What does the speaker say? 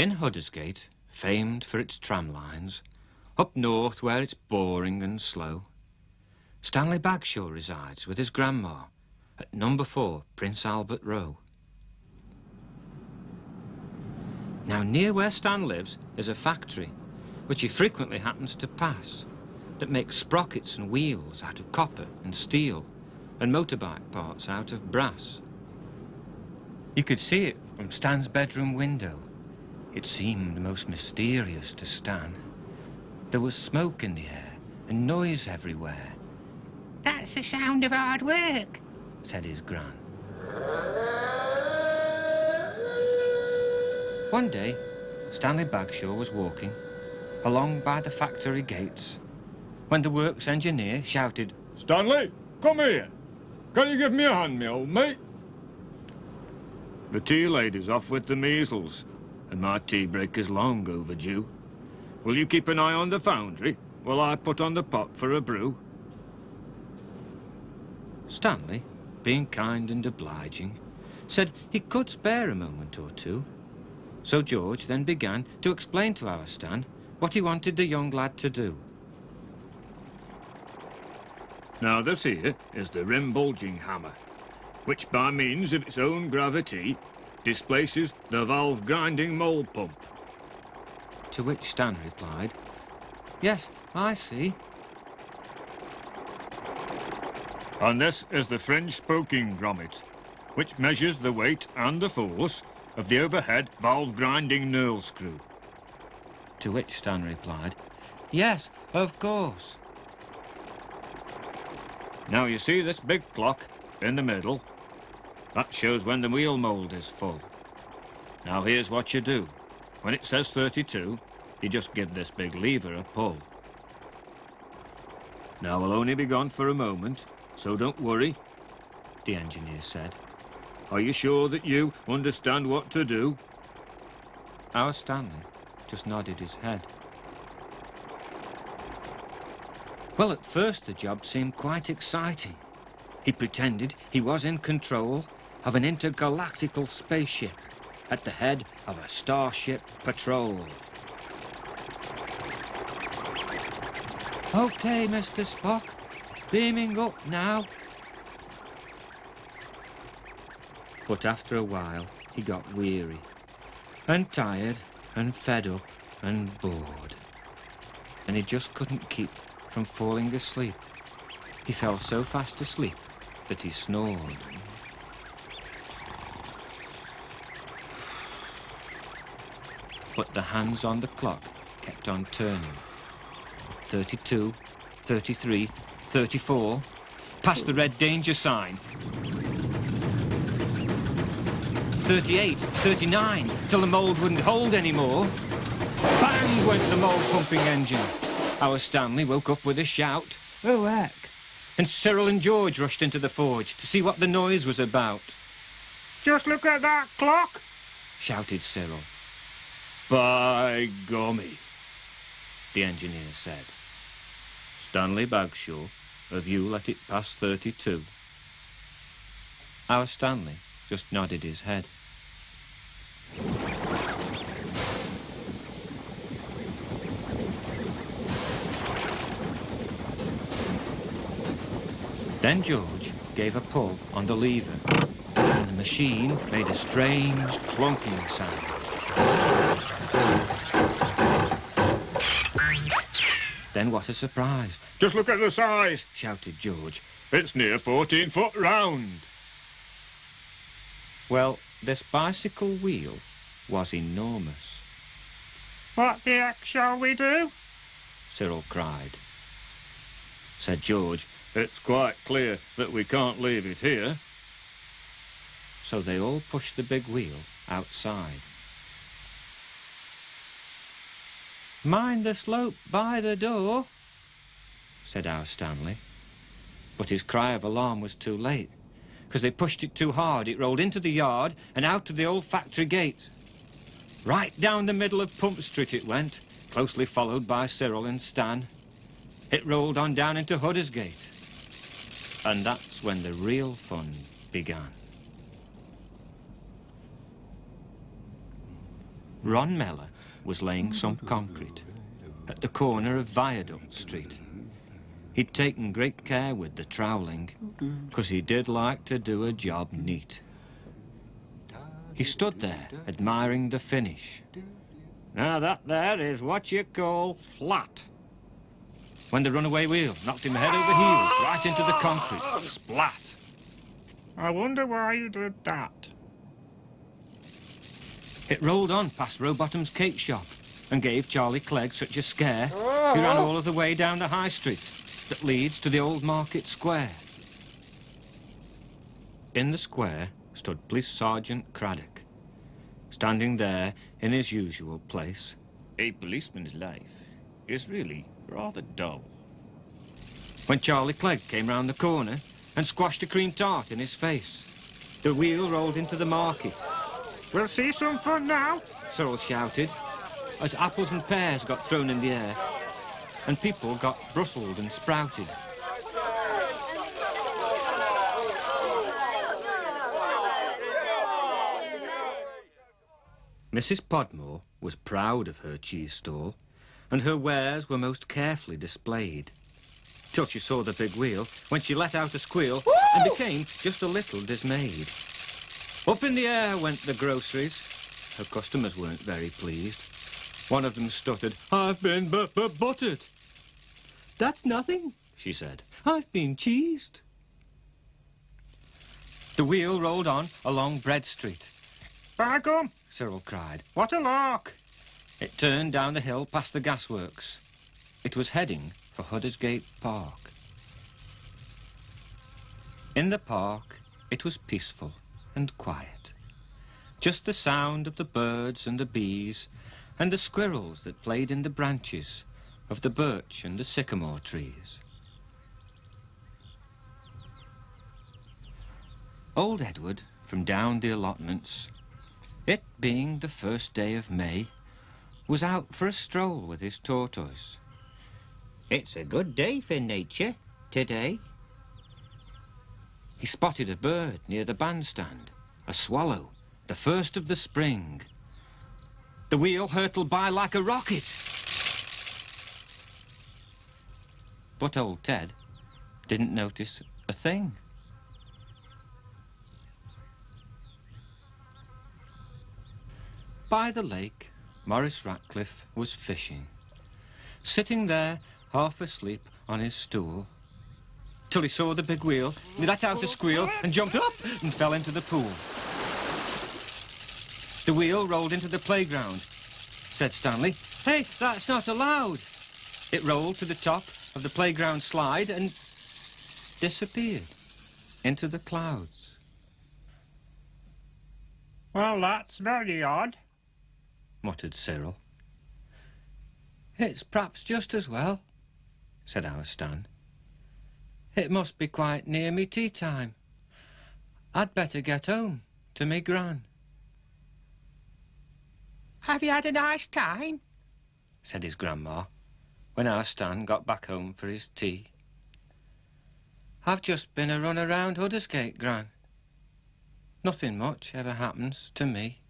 In Huddersgate, famed for its tram lines, up north where it's boring and slow, Stanley Bagshaw resides with his grandma at number four Prince Albert Row. Now, near where Stan lives is a factory, which he frequently happens to pass, that makes sprockets and wheels out of copper and steel, and motorbike parts out of brass. You could see it from Stan's bedroom window. It seemed most mysterious to Stan. There was smoke in the air and noise everywhere. That's the sound of hard work, said his gran. One day, Stanley Bagshaw was walking along by the factory gates when the works engineer shouted, Stanley, come here. Can you give me a hand, me old mate? The tea lady's off with the measles, and my tea break is long overdue. Will you keep an eye on the foundry while I put on the pot for a brew? Stanley, being kind and obliging, said he could spare a moment or two. So George then began to explain to our Stan what he wanted the young lad to do. Now this here is the rim bulging hammer, which by means of its own gravity displaces the valve grinding mole pump. To which Stan replied, Yes, I see. And this is the fringe spoking grommet, which measures the weight and the force of the overhead valve grinding knurl screw. To which Stan replied, Yes, of course. Now you see this big clock in the middle? That shows when the wheel mould is full. Now here's what you do. When it says 32, you just give this big lever a pull. Now we'll only be gone for a moment, so don't worry, the engineer said. Are you sure that you understand what to do? Our Stanley just nodded his head. Well, at first the job seemed quite exciting. He pretended he was in control of an intergalactical spaceship at the head of a starship patrol. Okay, Mr. Spock. Beaming up now. But after a while, he got weary and tired and fed up and bored. And he just couldn't keep from falling asleep. He fell so fast asleep that he snored. But the hands on the clock kept on turning. 32, 33, 34, past the red danger sign. 38, 39, till the mould wouldn't hold anymore. Bang went the mould pumping engine. Our Stanley woke up with a shout. Oh, heck. And Cyril and George rushed into the forge to see what the noise was about. Just look at that clock, shouted Cyril. By gummy, the engineer said. Stanley Bagshaw, have you let it pass 32? Our Stanley just nodded his head. Then George gave a pull on the lever, and the machine made a strange clunking sound. Then what a surprise. Just look at the size, shouted George. It's near 14 foot round. Well, this bicycle wheel was enormous. What the heck shall we do? Cyril cried. Said George, it's quite clear that we can't leave it here. So they all pushed the big wheel outside. Mind the slope by the door, said our Stanley. But his cry of alarm was too late, because they pushed it too hard. It rolled into the yard and out of the old factory gate. Right down the middle of Pump Street it went, closely followed by Cyril and Stan. It rolled on down into Huddersgate. And that's when the real fun began. Ron Meller was laying some concrete at the corner of Viaduct Street. He'd taken great care with the troweling, because he did like to do a job neat. He stood there, admiring the finish, Now that there is what you call flat. when the runaway wheel knocked him head over heels right into the concrete. Splat! I wonder why you did that. It rolled on past Rowbottom's cake shop and gave Charlie Clegg such a scare, he ran oh. all of the way down the high street that leads to the old market square. In the square stood Police Sergeant Craddock, standing there in his usual place. A policeman's life is really rather dull. When Charlie Clegg came round the corner and squashed a cream tart in his face, the wheel rolled into the market. We'll see some fun now. Cyril shouted, as apples and pears got thrown in the air, and people got brusselled and sprouted. Mrs. Podmore was proud of her cheese stall, and her wares were most carefully displayed. Till she saw the big wheel, when she let out a squeal and became just a little dismayed. Up in the air went the groceries. Her customers weren't very pleased. One of them stuttered, I've been bu- bu- buttered. That's nothing, she said. I've been cheesed. The wheel rolled on along Bread Street. Back up. Cyril cried. What a lark. It turned down the hill past the gasworks. It was heading for Huddersgate Park. In the park, it was peaceful and quiet. Just the sound of the birds and the bees and the squirrels that played in the branches of the birch and the sycamore trees. Old Edward, from down the allotments, it being the first day of May, was out for a stroll with his tortoise. It's a good day for nature, today. He spotted a bird near the bandstand, a swallow, the first of the spring. The wheel hurtled by like a rocket. But old Ted didn't notice a thing. By the lake, Maurice Ratcliffe was fishing, sitting there half asleep on his stool, till he saw the big wheel, and he let out a squeal and jumped up and fell into the pool. The wheel rolled into the playground, said Stanley. Hey, that's not allowed. It rolled to the top of the playground slide and disappeared into the clouds. Well, that's very odd. muttered Cyril. It's perhaps just as well, said our Stan. It must be quite near me tea time. I'd better get home to me gran, Have you had a nice time? said his grandma, when our Stan got back home for his tea. I've just been a run around Huddersgate, Gran. Nothing much ever happens to me.